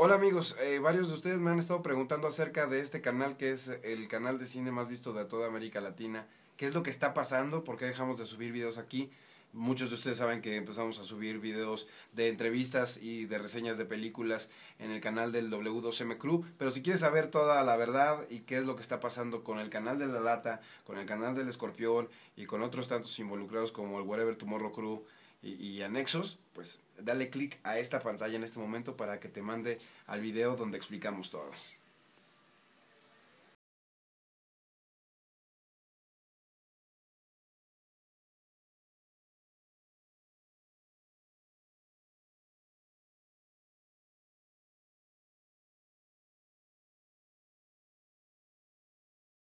Hola amigos, eh, varios de ustedes me han estado preguntando acerca de este canal que es el canal de cine más visto de toda América Latina. ¿Qué es lo que está pasando? ¿Por qué dejamos de subir videos aquí? Muchos de ustedes saben que empezamos a subir videos de entrevistas y de reseñas de películas en el canal del W2M Crew, pero si quieres saber toda la verdad y qué es lo que está pasando con el canal de La Lata, con el canal del Escorpión y con otros tantos involucrados como el Whatever Tomorrow Crew, y, anexos, pues dale clic a esta pantalla en este momento para que te mande al video donde explicamos todo.